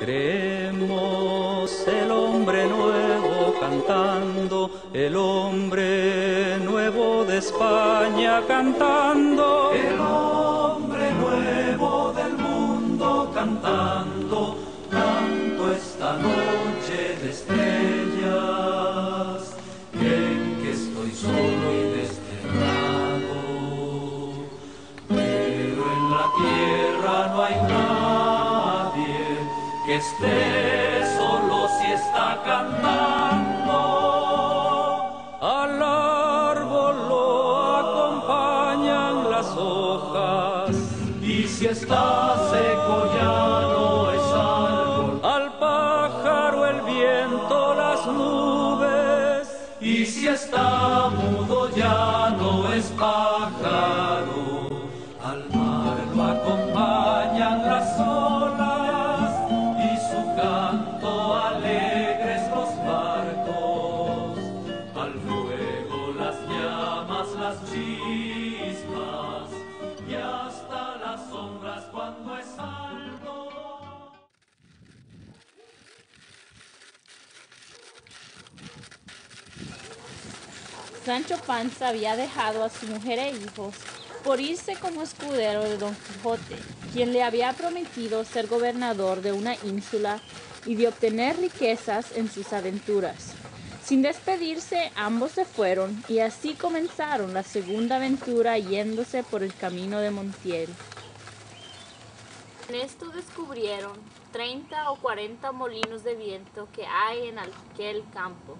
Creemos el hombre nuevo cantando, el hombre nuevo de España cantando, el hombre nuevo del mundo cantando, canto esta noche de estrellas, esté solo si está cantando. Al árbol lo acompañan las hojas y si está seco ya no es árbol. Al pájaro el viento las nubes y si está mudo ya no es pájaro. Y hasta las sombras cuando es. Sancho Panza había dejado a su mujer e hijos por irse como escudero de Don Quijote, quien le había prometido ser gobernador de una ínsula y de obtener riquezas en sus aventuras. Sin despedirse, ambos se fueron y así comenzaron la segunda aventura yéndose por el camino de Montiel. En esto descubrieron 30 o 40 molinos de viento que hay en aquel campo.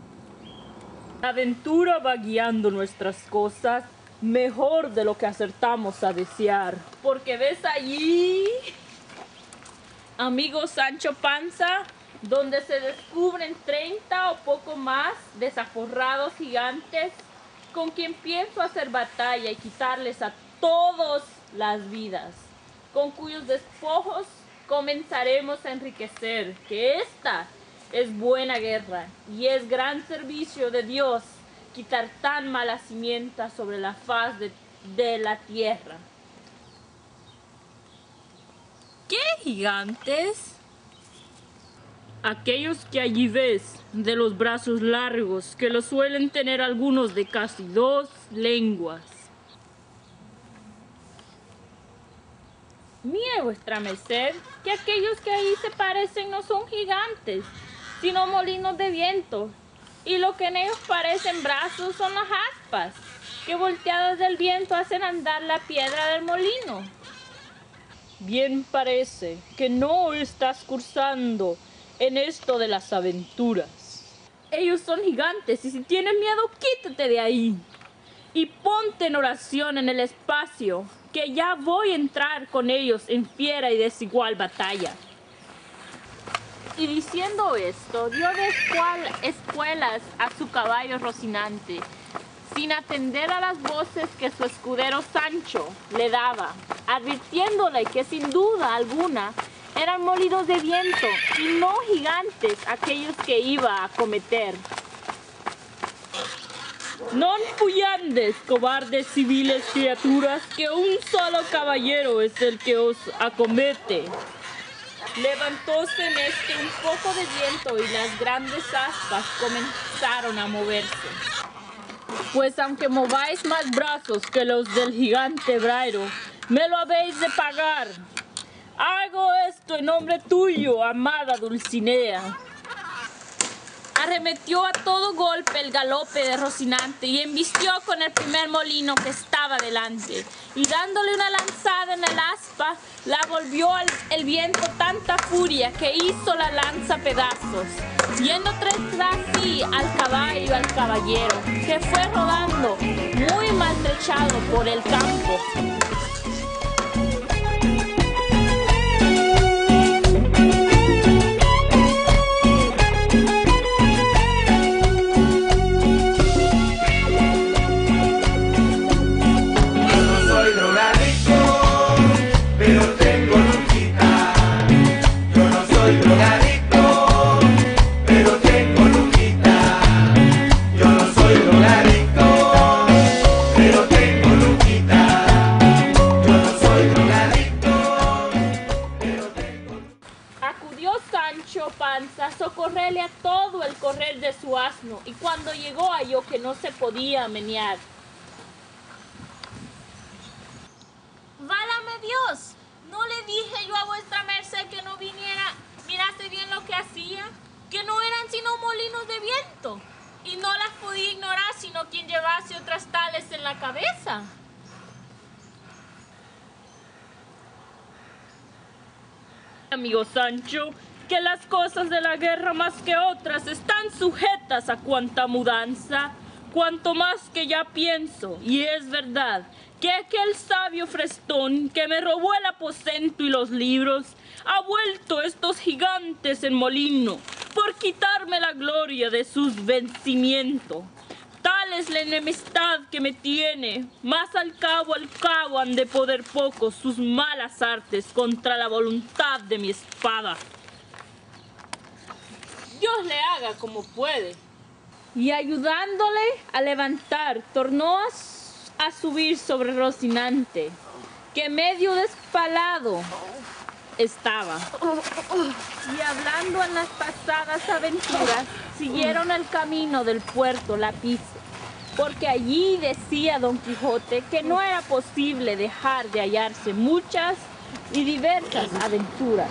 La aventura va guiando nuestras cosas mejor de lo que acertamos a desear. Porque ves allí, amigo Sancho Panza, donde se descubren 30 o poco más desaforrados gigantes con quien pienso hacer batalla y quitarles a todos las vidas, con cuyos despojos comenzaremos a enriquecer, que esta es buena guerra y es gran servicio de Dios quitar tan mala simienta sobre la faz de, de la tierra. ¿Qué gigantes? Aquellos que allí ves, de los brazos largos, que los suelen tener algunos de casi dos lenguas. Mire vuestra merced, que aquellos que ahí se parecen no son gigantes, sino molinos de viento, y lo que en ellos parecen brazos son las aspas, que volteadas del viento hacen andar la piedra del molino. Bien parece que no estás cursando en esto de las aventuras. Ellos son gigantes y si tienes miedo, quítate de ahí. Y ponte en oración en el espacio, que ya voy a entrar con ellos en fiera y desigual batalla. Y diciendo esto, dio de espuelas a su caballo Rocinante, sin atender a las voces que su escudero Sancho le daba, advirtiéndole que sin duda alguna eran molidos de viento y no gigantes aquellos que iba a cometer. Non fuyandes, cobardes civiles criaturas, que un solo caballero es el que os acomete. Levantóse en este un poco de viento y las grandes aspas comenzaron a moverse. Pues aunque mováis más brazos que los del gigante Brairo, me lo habéis de pagar. Hago esto en nombre tuyo, amada Dulcinea. Arremetió a todo golpe el galope de Rocinante y embistió con el primer molino que estaba delante. Y dándole una lanzada en el aspa, la volvió al el viento tanta furia que hizo la lanza pedazos, yendo tras sí al caballo al caballero, que fue rodando muy maltrechado por el campo. Asno, y cuando llegó halló que no se podía menear. Válame Dios, ¿no le dije yo a vuestra merced que no viniera? Miraste bien lo que hacía, que no eran sino molinos de viento, y no las podía ignorar sino quien llevase otras tales en la cabeza. Amigo Sancho, que las cosas de la guerra más que otras están sujetas a cuanta mudanza, cuanto más que ya pienso, y es verdad, que aquel sabio frestón que me robó el aposento y los libros, ha vuelto estos gigantes en molino, por quitarme la gloria de sus vencimientos. Tal es la enemistad que me tiene, más al cabo al cabo han de poder pocos sus malas artes contra la voluntad de mi espada. Dios le haga como puede. Y ayudándole a levantar, tornó a, a subir sobre Rocinante, que medio despalado estaba. Y hablando en las pasadas aventuras, siguieron el camino del puerto Lapice, porque allí decía Don Quijote que no era posible dejar de hallarse muchas y diversas aventuras.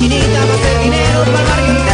Maquinita para hacer dinero, para el barrio